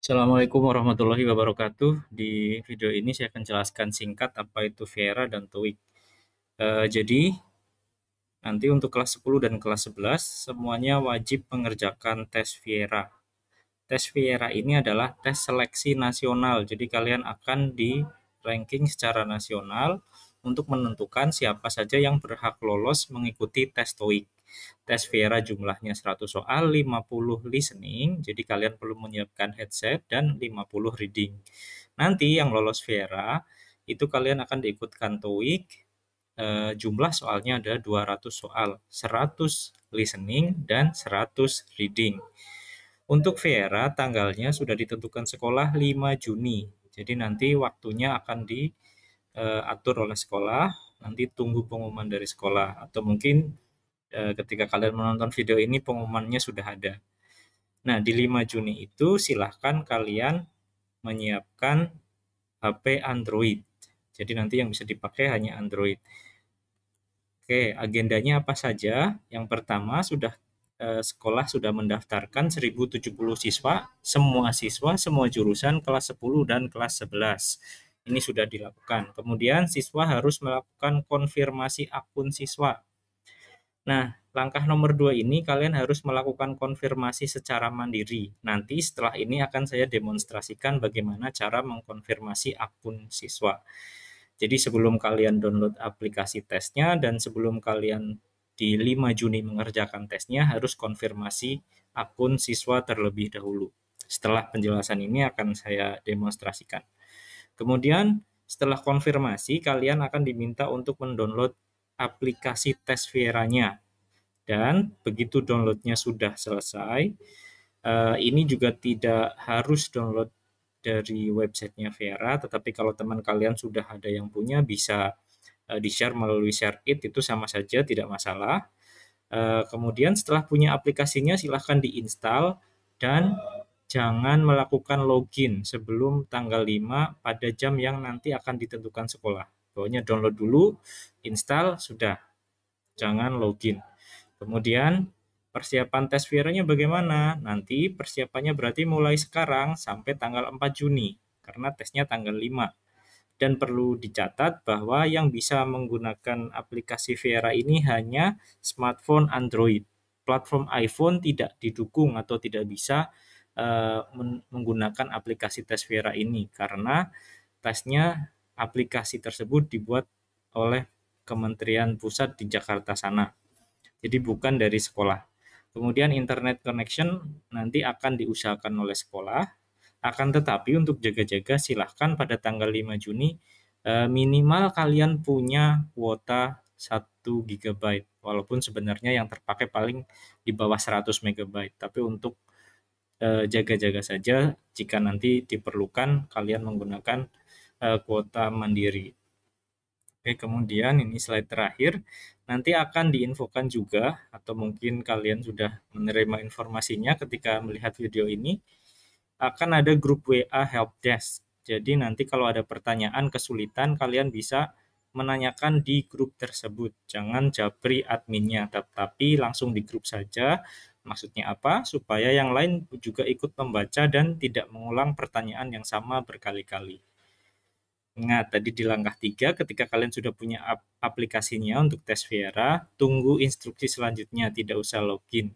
Assalamualaikum warahmatullahi wabarakatuh. Di video ini saya akan jelaskan singkat apa itu Viera dan TOEIC. Uh, jadi nanti untuk kelas 10 dan kelas 11 semuanya wajib mengerjakan tes Viera. Tes Viera ini adalah tes seleksi nasional. Jadi kalian akan di ranking secara nasional untuk menentukan siapa saja yang berhak lolos mengikuti tes TOEIC tes Viera jumlahnya 100 soal, 50 listening, jadi kalian perlu menyiapkan headset dan 50 reading. Nanti yang lolos Viera itu kalian akan diikutkan TOEIC, eh, jumlah soalnya ada 200 soal, 100 listening dan 100 reading. Untuk Viera tanggalnya sudah ditentukan sekolah 5 Juni. Jadi nanti waktunya akan diatur oleh sekolah, nanti tunggu pengumuman dari sekolah atau mungkin Eh, ketika kalian menonton video ini pengumumannya sudah ada. Nah, di 5 Juni itu silahkan kalian menyiapkan HP Android. Jadi nanti yang bisa dipakai hanya Android. Oke, agendanya apa saja? Yang pertama sudah eh, sekolah sudah mendaftarkan 1070 siswa, semua siswa, semua jurusan kelas 10 dan kelas 11. Ini sudah dilakukan. Kemudian siswa harus melakukan konfirmasi akun siswa Nah, langkah nomor dua ini kalian harus melakukan konfirmasi secara mandiri. Nanti setelah ini akan saya demonstrasikan bagaimana cara mengkonfirmasi akun siswa. Jadi sebelum kalian download aplikasi tesnya dan sebelum kalian di 5 Juni mengerjakan tesnya harus konfirmasi akun siswa terlebih dahulu. Setelah penjelasan ini akan saya demonstrasikan. Kemudian setelah konfirmasi kalian akan diminta untuk mendownload aplikasi tes Vieranya. Dan begitu downloadnya sudah selesai, uh, ini juga tidak harus download dari websitenya Viera, tetapi kalau teman kalian sudah ada yang punya bisa uh, di-share melalui share it, itu sama saja, tidak masalah. Uh, kemudian setelah punya aplikasinya silahkan diinstal dan jangan melakukan login sebelum tanggal 5 pada jam yang nanti akan ditentukan sekolah. Pokoknya download dulu, install, sudah. Jangan login. Kemudian persiapan tes viranya bagaimana? Nanti persiapannya berarti mulai sekarang sampai tanggal 4 Juni, karena tesnya tanggal 5. Dan perlu dicatat bahwa yang bisa menggunakan aplikasi Viera ini hanya smartphone Android. Platform iPhone tidak didukung atau tidak bisa uh, menggunakan aplikasi tes Viera ini karena tesnya aplikasi tersebut dibuat oleh Kementerian Pusat di Jakarta sana. Jadi bukan dari sekolah. Kemudian internet connection nanti akan diusahakan oleh sekolah. Akan tetapi untuk jaga-jaga silahkan pada tanggal 5 Juni eh, minimal kalian punya kuota 1 GB. Walaupun sebenarnya yang terpakai paling di bawah 100 MB. Tapi untuk eh, jaga-jaga saja jika nanti diperlukan kalian menggunakan kuota mandiri. Oke, kemudian ini slide terakhir. Nanti akan diinfokan juga, atau mungkin kalian sudah menerima informasinya ketika melihat video ini, akan ada grup WA Help Desk. Jadi nanti kalau ada pertanyaan, kesulitan, kalian bisa menanyakan di grup tersebut. Jangan japri adminnya, tetapi langsung di grup saja. Maksudnya apa? Supaya yang lain juga ikut membaca dan tidak mengulang pertanyaan yang sama berkali-kali. Ingat, tadi di langkah 3 ketika kalian sudah punya ap aplikasinya untuk tes Viera, tunggu instruksi selanjutnya, tidak usah login.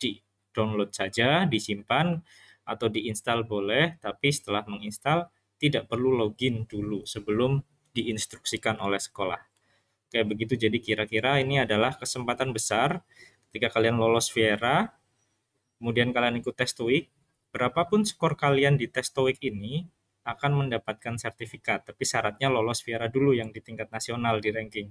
Di download saja, disimpan, atau diinstal boleh, tapi setelah menginstal tidak perlu login dulu sebelum diinstruksikan oleh sekolah. Kayak begitu, jadi kira-kira ini adalah kesempatan besar ketika kalian lolos Viera, kemudian kalian ikut tes TOEIC, berapapun skor kalian di tes TOEIC ini, akan mendapatkan sertifikat, tapi syaratnya lolos Viera dulu yang di tingkat nasional di ranking.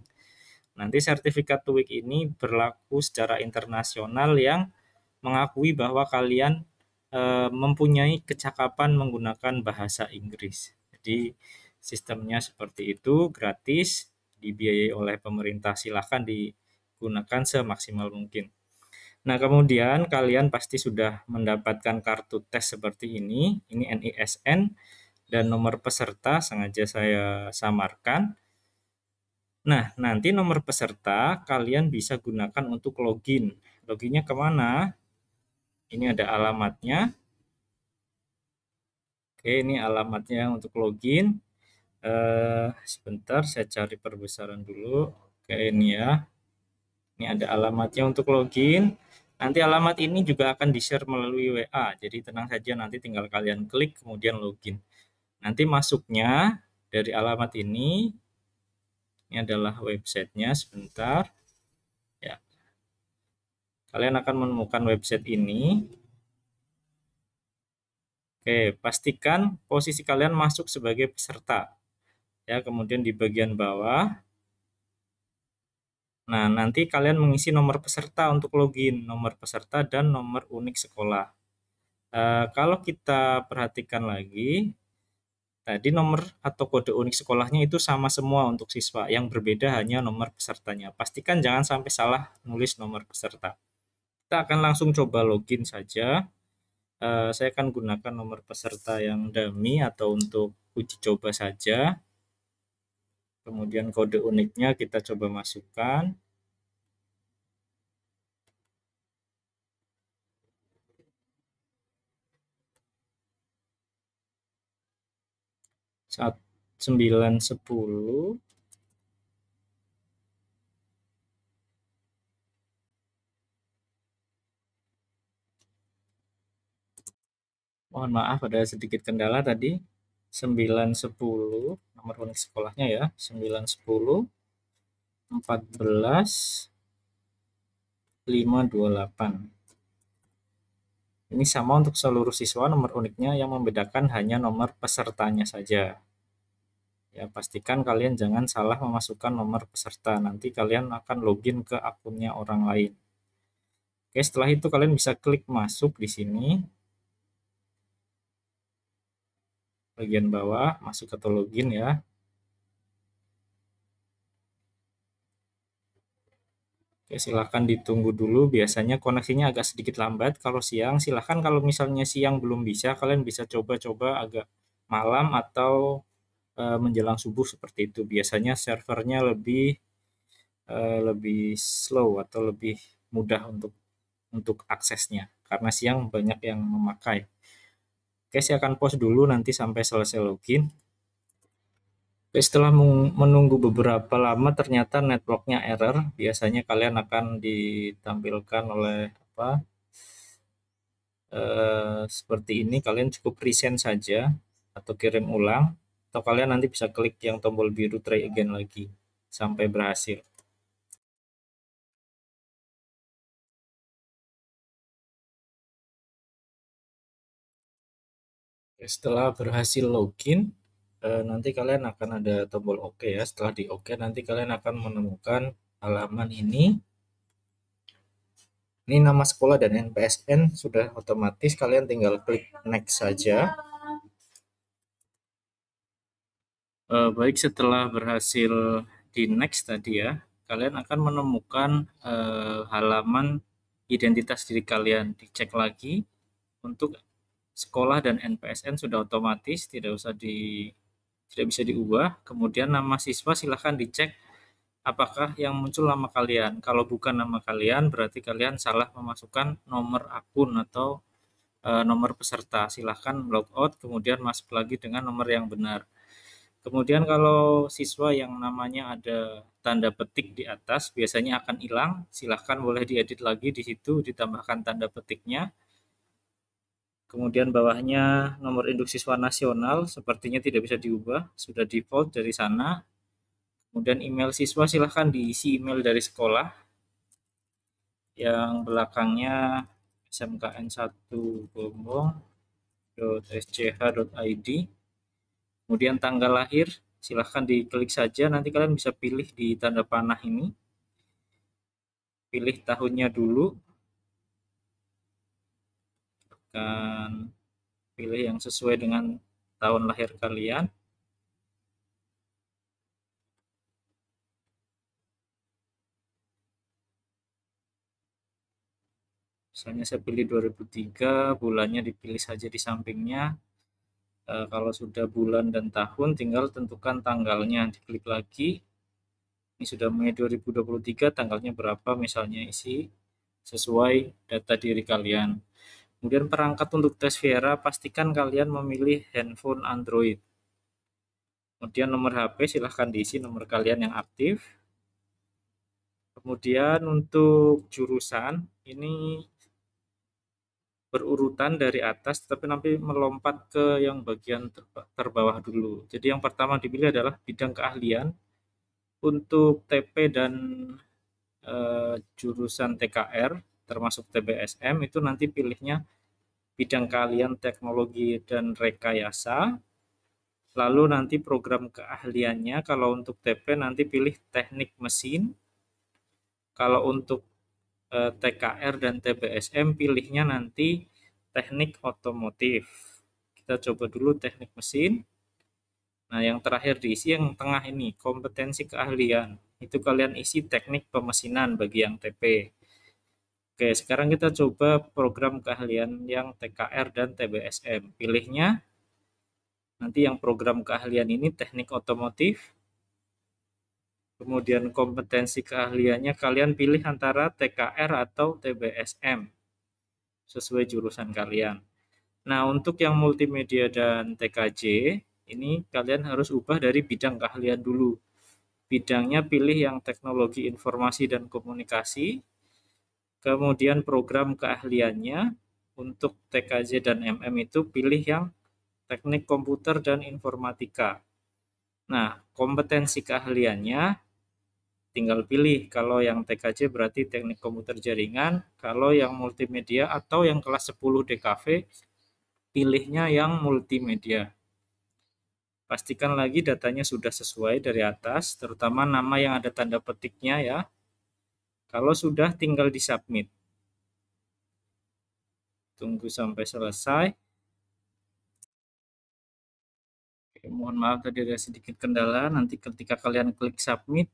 Nanti sertifikat TOEIC ini berlaku secara internasional yang mengakui bahwa kalian e, mempunyai kecakapan menggunakan bahasa Inggris. Jadi sistemnya seperti itu, gratis, dibiayai oleh pemerintah. Silahkan digunakan semaksimal mungkin. Nah, kemudian kalian pasti sudah mendapatkan kartu tes seperti ini. Ini NISN dan nomor peserta sengaja saya samarkan. Nah, nanti nomor peserta kalian bisa gunakan untuk login. Loginnya ke mana? Ini ada alamatnya. Oke, ini alamatnya untuk login. Uh, sebentar, saya cari perbesaran dulu. Oke, ini ya. Ini ada alamatnya untuk login. Nanti alamat ini juga akan di-share melalui WA. Jadi tenang saja, nanti tinggal kalian klik kemudian login. Nanti masuknya dari alamat ini. Ini adalah websitenya. Sebentar. Ya. Kalian akan menemukan website ini. Oke, pastikan posisi kalian masuk sebagai peserta. Ya, kemudian di bagian bawah. Nah, nanti kalian mengisi nomor peserta untuk login, nomor peserta dan nomor unik sekolah. E, kalau kita perhatikan lagi, tadi nomor atau kode unik sekolahnya itu sama semua untuk siswa. Yang berbeda hanya nomor pesertanya. Pastikan jangan sampai salah nulis nomor peserta. Kita akan langsung coba login saja. Eh, saya akan gunakan nomor peserta yang dummy atau untuk uji coba saja. Kemudian kode uniknya kita coba masukkan. Saat 910 mohon maaf ada sedikit kendala tadi. 910 nomor unik sekolahnya ya. 910 14 528 ini sama untuk seluruh siswa nomor uniknya yang membedakan hanya nomor pesertanya saja. Ya pastikan kalian jangan salah memasukkan nomor peserta. Nanti kalian akan login ke akunnya orang lain. Oke setelah itu kalian bisa klik masuk di sini. Bagian bawah masuk ke login ya Oke, silahkan ditunggu dulu. Biasanya koneksinya agak sedikit lambat kalau siang. Silahkan kalau misalnya siang belum bisa, kalian bisa coba-coba agak malam atau e, menjelang subuh seperti itu. Biasanya servernya lebih e, lebih slow atau lebih mudah untuk untuk aksesnya karena siang banyak yang memakai. Oke, saya akan post dulu nanti sampai selesai login. Oke, setelah menunggu beberapa lama ternyata networknya error. Biasanya kalian akan ditampilkan oleh apa? Eh, seperti ini, kalian cukup resend saja atau kirim ulang. Atau kalian nanti bisa klik yang tombol biru try again lagi sampai berhasil. setelah berhasil login nanti kalian akan ada tombol OK ya. Setelah di OK nanti kalian akan menemukan halaman ini. Ini nama sekolah dan NPSN sudah otomatis. Kalian tinggal klik next saja. Eh, baik setelah berhasil di next tadi ya kalian akan menemukan eh, halaman identitas diri kalian. Dicek lagi. Untuk sekolah dan NPSN sudah otomatis, tidak usah di tidak bisa diubah. Kemudian nama siswa silahkan dicek apakah yang muncul nama kalian. Kalau bukan nama kalian, berarti kalian salah memasukkan nomor akun atau e, nomor peserta. Silahkan logout, kemudian masuk lagi dengan nomor yang benar. Kemudian kalau siswa yang namanya ada tanda petik di atas, biasanya akan hilang. Silahkan boleh diedit lagi di situ, ditambahkan tanda petiknya kemudian bawahnya nomor induk siswa nasional sepertinya tidak bisa diubah sudah default dari sana. Kemudian email siswa silahkan diisi email dari sekolah. Yang belakangnya smkn1 bombong.sch.id kemudian tanggal lahir silahkan diklik saja nanti kalian bisa pilih di tanda panah ini. Pilih tahunnya dulu akan pilih yang sesuai dengan tahun lahir kalian. Misalnya saya pilih 2003, bulannya dipilih saja di sampingnya. E, kalau sudah bulan dan tahun, tinggal tentukan tanggalnya. Diklik lagi. Ini sudah Mei 2023, tanggalnya berapa misalnya isi sesuai data diri kalian. Kemudian perangkat untuk tes Viera, pastikan kalian memilih handphone Android. Kemudian nomor HP silahkan diisi nomor kalian yang aktif. Kemudian untuk jurusan, ini berurutan dari atas, tapi nanti melompat ke yang bagian terbawah dulu. Jadi yang pertama dipilih adalah bidang keahlian. Untuk TP dan e, jurusan TKR, termasuk TBSM itu nanti pilihnya bidang keahlian teknologi dan rekayasa. Lalu nanti program keahliannya kalau untuk TP nanti pilih teknik mesin. Kalau untuk eh, TKR dan TBSM pilihnya nanti teknik otomotif. Kita coba dulu teknik mesin. Nah yang terakhir diisi yang tengah ini kompetensi keahlian. Itu kalian isi teknik pemesinan bagi yang TP Oke, sekarang kita coba program keahlian yang TKR dan TBSM. Pilihnya nanti yang program keahlian ini teknik otomotif. Kemudian kompetensi keahliannya kalian pilih antara TKR atau TBSM sesuai jurusan kalian. Nah, untuk yang multimedia dan TKJ, ini kalian harus ubah dari bidang keahlian dulu. Bidangnya pilih yang teknologi informasi dan komunikasi, Kemudian program keahliannya untuk TKJ dan MM itu pilih yang teknik komputer dan informatika. Nah, kompetensi keahliannya tinggal pilih. Kalau yang TKJ berarti teknik komputer jaringan, kalau yang multimedia atau yang kelas 10 DKV pilihnya yang multimedia. Pastikan lagi datanya sudah sesuai dari atas, terutama nama yang ada tanda petiknya ya. Kalau sudah tinggal di submit. Tunggu sampai selesai. Oke, mohon maaf tadi ada sedikit kendala. Nanti ketika kalian klik submit,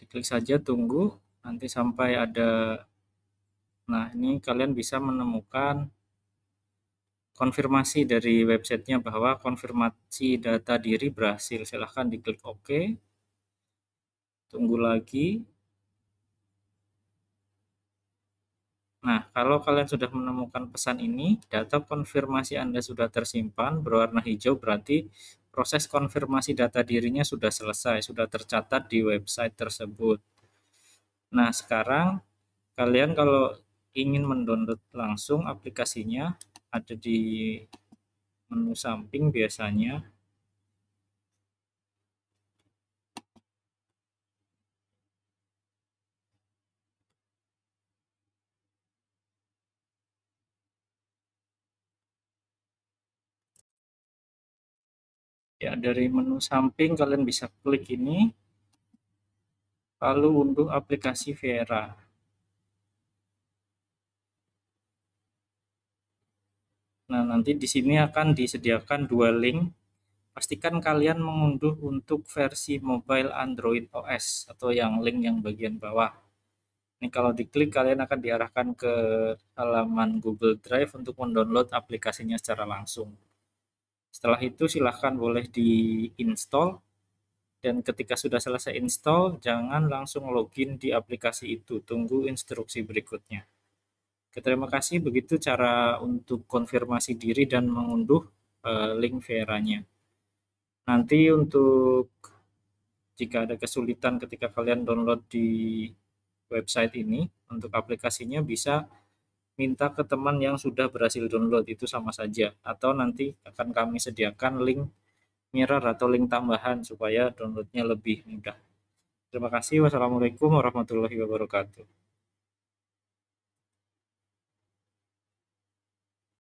diklik saja tunggu nanti sampai ada nah ini kalian bisa menemukan konfirmasi dari websitenya bahwa konfirmasi data diri berhasil silahkan diklik OK tunggu lagi. Nah, kalau kalian sudah menemukan pesan ini, data konfirmasi Anda sudah tersimpan berwarna hijau berarti proses konfirmasi data dirinya sudah selesai, sudah tercatat di website tersebut. Nah, sekarang kalian kalau ingin mendownload langsung aplikasinya ada di menu samping biasanya ya dari menu samping kalian bisa klik ini. Lalu unduh aplikasi Viera nah nanti di sini akan disediakan dua link. Pastikan kalian mengunduh untuk versi mobile Android OS atau yang link yang bagian bawah. Ini kalau diklik kalian akan diarahkan ke halaman Google Drive untuk mendownload aplikasinya secara langsung setelah itu silahkan boleh di-install dan ketika sudah selesai install, jangan langsung login di aplikasi itu, tunggu instruksi berikutnya. Terima kasih, begitu cara untuk konfirmasi diri dan mengunduh uh, link Veranya. Nanti untuk jika ada kesulitan ketika kalian download di website ini, untuk aplikasinya bisa minta ke teman yang sudah berhasil download itu sama saja atau nanti akan kami sediakan link mirror atau link tambahan supaya downloadnya lebih mudah. Terima kasih. Wassalamualaikum warahmatullahi wabarakatuh.